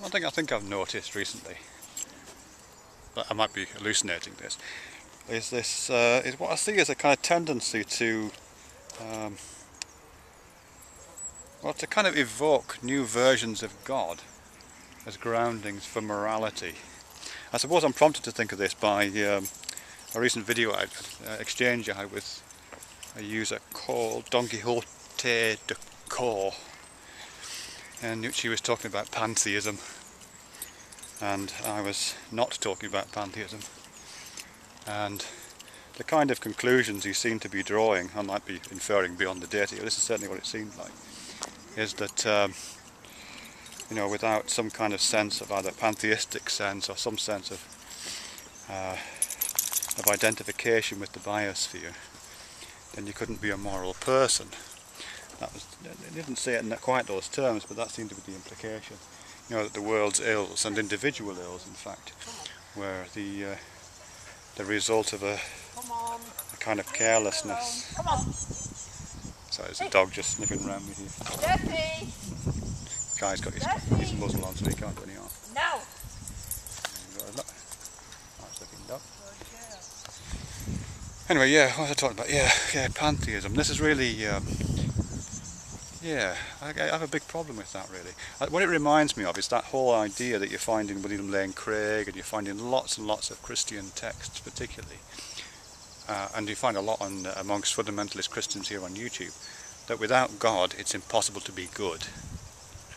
One thing I think I've noticed recently, but I might be hallucinating this, is this uh, is what I see as a kind of tendency to um, well to kind of evoke new versions of God as groundings for morality. I suppose I'm prompted to think of this by um, a recent video I, uh, exchange I had with a user called Don Quixote de Core and she was talking about pantheism and I was not talking about pantheism and the kind of conclusions he seemed to be drawing, I might be inferring beyond the data, this is certainly what it seemed like, is that um, you know without some kind of sense of either pantheistic sense or some sense of uh, of identification with the biosphere then you couldn't be a moral person. That was, they didn't say it in quite those terms, but that seemed to be the implication. You know, that the world's ills, and individual ills in fact, were the, uh, the result of a, a, kind of carelessness. Come on. Sorry, there's a dog just sniffing around me here. Jesse! Guy's got his, his muzzle on so he can't do any harm. No! Anyway, yeah, what was I talking about? Yeah, yeah, pantheism. This is really, um, yeah, I, I, have a big problem with that really. Uh, what it reminds me of is that whole idea that you find in William Lane Craig and you find in lots and lots of Christian texts particularly, uh, and you find a lot on, uh, amongst fundamentalist Christians here on YouTube, that without God it's impossible to be good.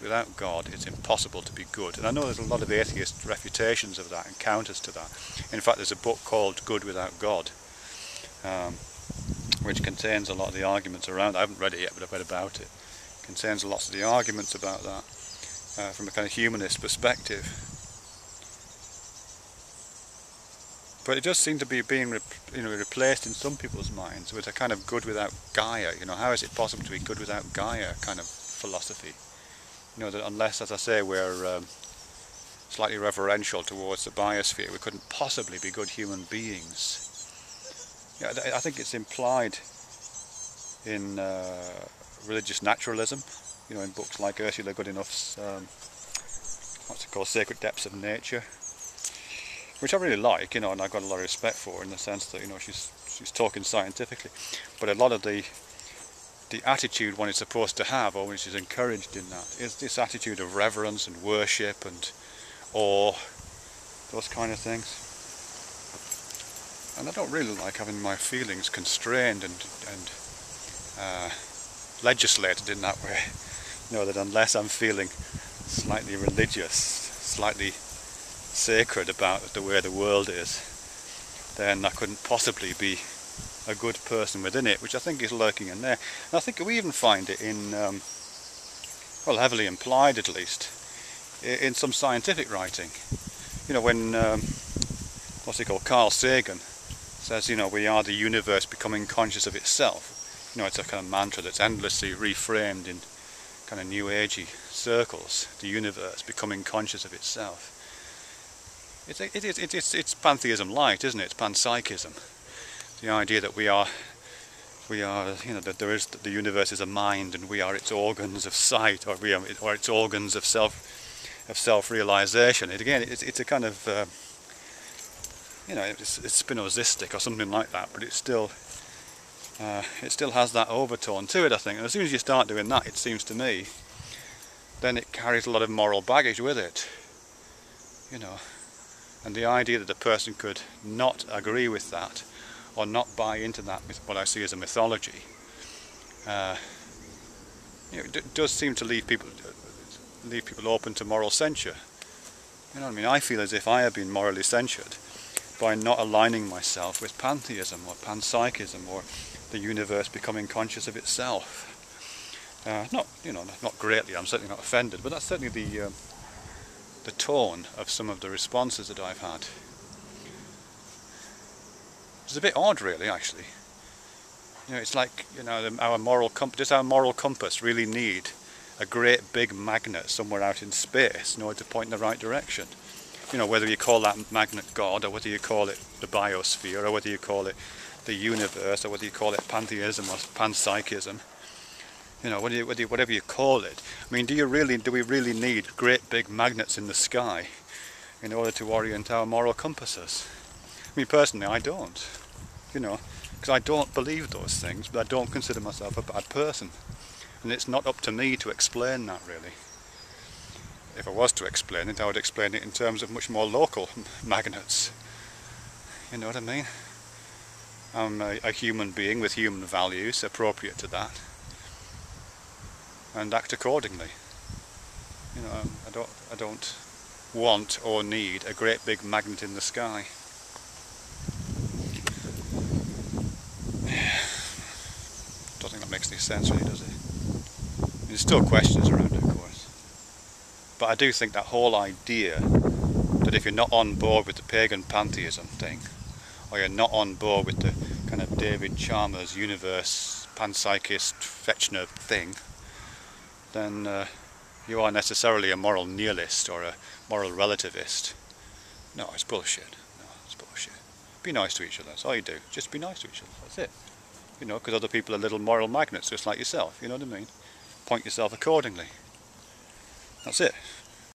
Without God it's impossible to be good. And I know there's a lot of atheist refutations of that and counters to that. In fact there's a book called Good Without God um, which contains a lot of the arguments around. I haven't read it yet, but I've read about it. It contains lots of the arguments about that uh, from a kind of humanist perspective. But it does seem to be being you know, replaced in some people's minds with a kind of good without Gaia. You know, how is it possible to be good without Gaia kind of philosophy? You know, that unless, as I say, we're um, slightly reverential towards the biosphere, we couldn't possibly be good human beings. Yeah, I think it's implied in uh, religious naturalism, you know, in books like Ursula Goodenough's, um, what's it called, Sacred Depths of Nature, which I really like, you know, and I've got a lot of respect for in the sense that, you know, she's she's talking scientifically, but a lot of the the attitude one is supposed to have, or which is encouraged in that, is this attitude of reverence and worship and awe, those kind of things. And I don't really like having my feelings constrained and, and uh, legislated in that way. You know, that unless I'm feeling slightly religious, slightly sacred about the way the world is, then I couldn't possibly be a good person within it, which I think is lurking in there. And I think we even find it in, um, well, heavily implied at least, in some scientific writing. You know, when, um, what's he called, Carl Sagan, says, you know, we are the universe becoming conscious of itself. You know, it's a kind of mantra that's endlessly reframed in kind of new agey circles. The universe becoming conscious of itself. It's, it it is, it's pantheism light, isn't it? It's panpsychism. The idea that we are, we are, you know, that there is, that the universe is a mind and we are its organs of sight or we are, or its organs of self, of self-realization. It, again, it's, it's a kind of, uh, you know, it's, it's Spinozistic or something like that, but it's still uh, it still has that overtone to it, I think. And as soon as you start doing that, it seems to me, then it carries a lot of moral baggage with it. You know, and the idea that a person could not agree with that or not buy into that, what I see as a mythology, uh, you know, it does seem to leave people leave people open to moral censure. You know what I mean? I feel as if I have been morally censured by not aligning myself with pantheism or panpsychism or the universe becoming conscious of itself. Uh, not, you know, not greatly. I'm certainly not offended, but that's certainly the uh, the tone of some of the responses that I've had. It's a bit odd, really, actually. You know, it's like you know, our moral compass. Does our moral compass really need a great big magnet somewhere out in space in order to point in the right direction? you know, whether you call that magnet God or whether you call it the biosphere or whether you call it the universe or whether you call it pantheism or panpsychism, you know, whatever you call it. I mean, do you really, do we really need great big magnets in the sky in order to orient our moral compasses? I mean, personally, I don't, you know, because I don't believe those things, but I don't consider myself a bad person. And it's not up to me to explain that, really. If I was to explain it, I would explain it in terms of much more local magnets. You know what I mean? I'm a, a human being with human values appropriate to that and act accordingly. You know, um, I don't, I don't want or need a great big magnet in the sky. Don't think that makes any sense really, does it? There's still questions around it, of course. But I do think that whole idea that if you're not on board with the pagan pantheism thing, or you're not on board with the kind of David Chalmers universe panpsychist Fechner thing, then uh, you are necessarily a moral nihilist or a moral relativist. No, it's bullshit. No, it's bullshit. Be nice to each other. That's all you do. Just be nice to each other. That's it. You know, because other people are little moral magnets just like yourself. You know what I mean? Point yourself accordingly. That's it.